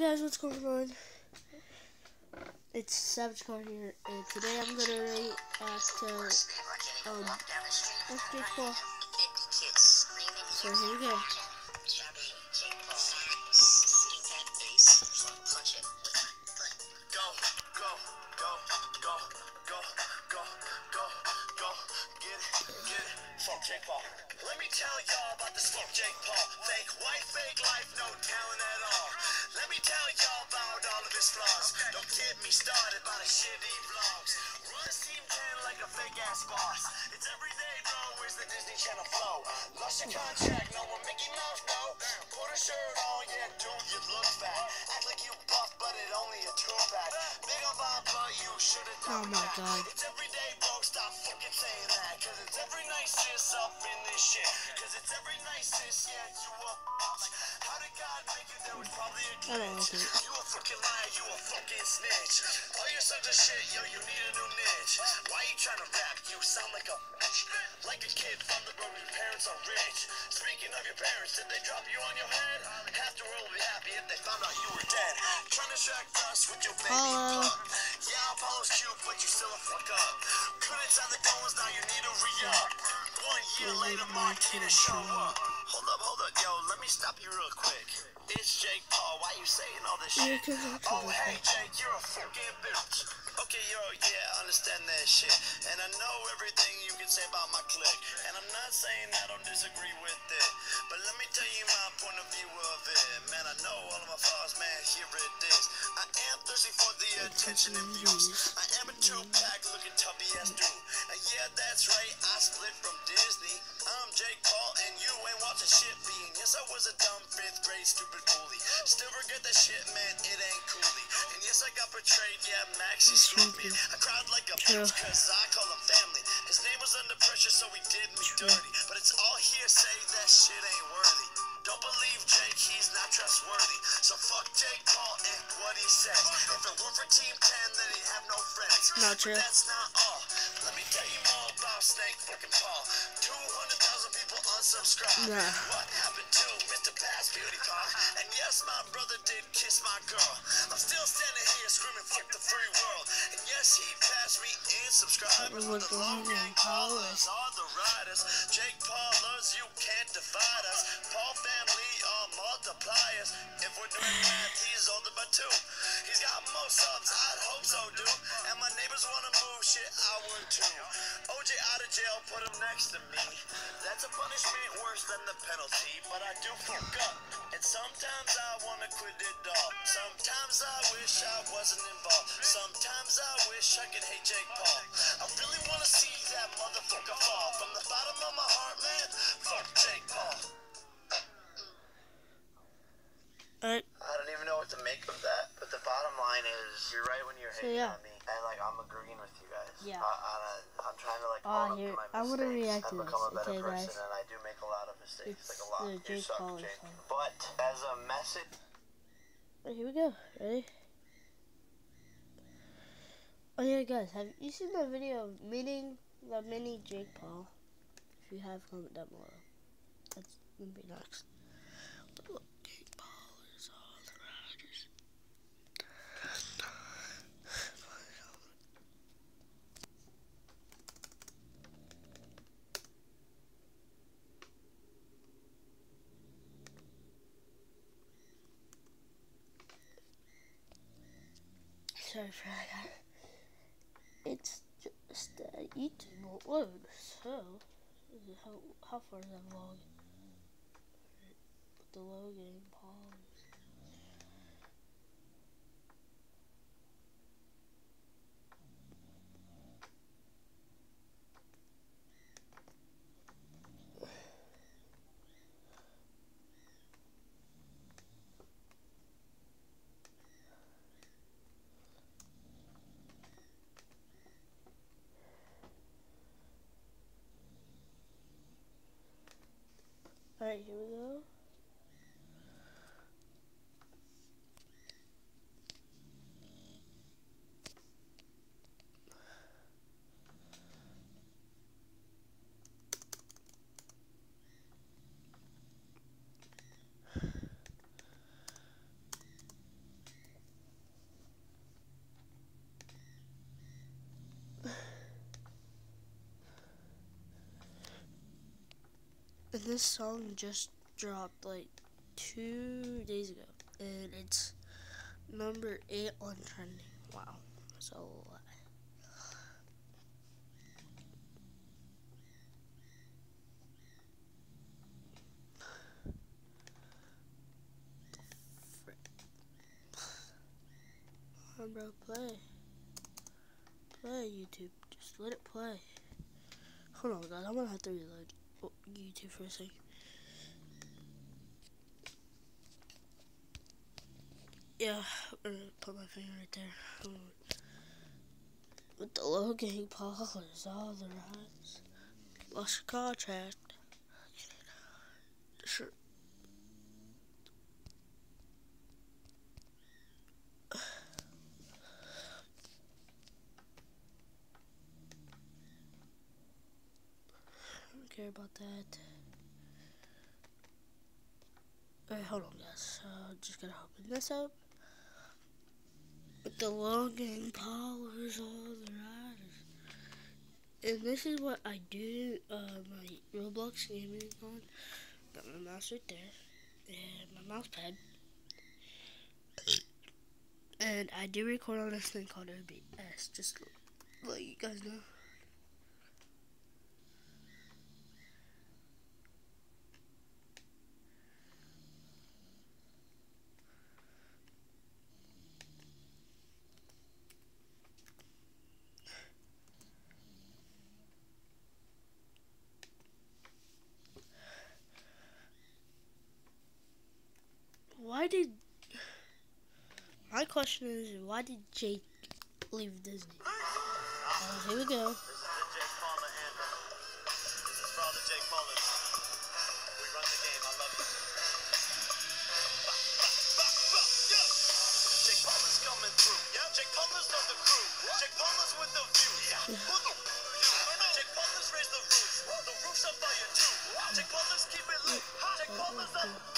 Hey guys, what's going on? It's Savage Car here, and today I'm gonna react to um FJ Paul. So here we go. Jake Paul. Let me tell y'all about this fuck Jake Paul. Fake fake life, no talent at all. Let me tell y'all about all of his flaws. Don't get me started by the shit he vlogs. Runs Team 10 like a fake ass boss. It's everyday, bro. Where's the Disney Channel flow? Lost your contract, no one Mickey Mouse, bro. Put a shirt on, yeah, dude, you look fat. Act like you buff, but it only a two pack. Big on Bob, but you should have Oh done my that. God. It's everyday, bro. Stop fucking saying that. Cause it's every night sis up in this shit. Cause it's every night sis, yeah, you a bitch. How did God make you? There was probably a I glitch. You a fucking liar, you a fucking snitch. Oh, you're such a shit, yo, you need a new niche. Why you trying to rap? You sound like a bitch. Like a kid from the road, your parents are rich. Speaking of your parents, did they drop you on your head? Half the world would be happy if they found out you were dead. Trying to track us with your baby pup. Yeah, Apollo's cute, but you still a fuck up. Couldn't the goals, now you need to re-up. One year later, Mark didn't show up. Hold up, hold up, yo, let me stop you real quick. It's Jake Paul, why you saying all this shit? Oh, hey. Jake, you're a fucking bitch. Okay, yo, yeah, I understand that shit. And I know everything you can say about my clique. And I'm not saying I don't disagree with it. But let me tell you my point of view of it. Man, I know all of my flaws, man, here it is. I am thirsty for the attention and views. I am a two-pack looking that's right, I split from Disney. I'm Jake Paul, and you ain't watching shit being. Yes, I was a dumb fifth grade stupid bully. Still forget that shit, man, it ain't coolie. And yes, I got betrayed, yeah, Maxie screwed me. I cried like a bitch, cause I call him family. His name was under pressure, so he did me dirty. But it's all hearsay, that shit ain't worthy. Don't believe Jake, he's not trustworthy. So fuck Jake Paul and what he says. If it weren't for Team 10, then he'd have no friends. Not But true. that's not all. Let me tell you Snake fucking Paul. 200,000 people unsubscribed. Nah. What happened to Mr. Pass Beauty Park? And yes, my brother did kiss my girl. I'm still standing here screaming, fuck the free world. And yes, he passed me in subscribers. Look With the on Logan and callers are the riders. Jake Paulers, you can't divide us. Paul family are multipliers. If we're doing math, he's older by two. He's got more subs, I'd hope so, dude. And my neighbors wanna move, shit, I would too. OJ out of jail, put him next to me. That's a punishment worse than the penalty, but I do fuck up. And sometimes I wanna quit it all. Sometimes I wish I wasn't involved. Sometimes I wish I could hate Jake Paul. I really wanna see that motherfucker fall. From the bottom of my heart, man, fuck Jake Paul. Alright, I don't even know what to make of that, but the bottom line is, you're right when you're So, hating yeah. on me, and like I'm agreeing with you guys. Yeah. I, I, Trying to like Ah, own up here- I wanna mistakes react to and become a better okay, person, guys? and I do make a lot of mistakes, It's like a lot. the You Jake suck, Paul Jake. song. But as a message, here we go. Ready? Oh yeah, guys, have you seen my video of meeting the mini Jake Paul? If you have, comment down below. That's gonna be next. But look, Jake Paul is on the riders. Sorry for that. It's just that YouTube won't load, so how how far is that vlog? The Logan pause. Alright, here we go. This song just dropped like two days ago, and it's number eight on trending. Wow, so uh, on, bro, play. Play YouTube. Just let it play. Hold on, guys. I'm gonna have to reload Oh, YouTube for a second. Yeah, put my finger right there. With the Logan Paul is all the rights. Lost your contract. About that. Alright, hold on guys. Uh, just gotta open this up. With the Logan Paulers, all the riders. And this is what I do, uh, my Roblox gaming on. Got my mouse right there. And my mouse pad. And I do record on this thing called OBS, just let you guys know. why did my question is why did Jake leave Disney? Uh, here we go. This Jake Pauler anthem. This is for all the Jake Paulers. We run the game. I love you. Ba, ba, ba, ba, yeah. Jake Paulers coming through. Yeah. Jake Paulers on the crew. Jake Paulers with the view. Yeah. Who the Jake Paulers raised the roof. The roof's on fire too. Jake Paulers keep it lit. Jake Paulers up.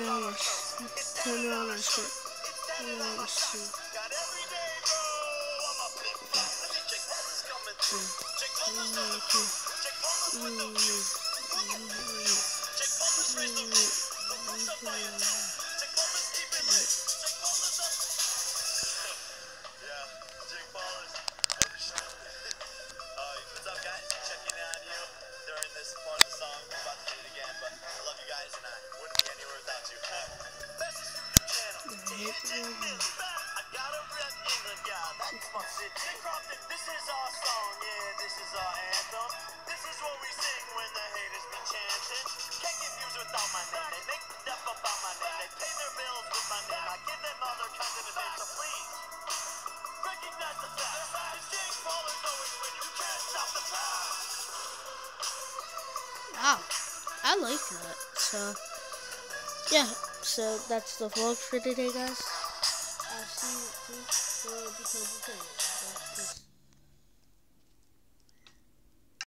Turn it on our turn it on our shirt. Turn it on our shirt. My city. This is our song, yeah, this is our anthem. This is what we sing when the haters be chanting. Can't get views without my name. They make stuff about my name. They pay their bills with my name. I. Wow, ah, I like that. So, yeah, so that's the vlog for today, guys. I'll see you because it's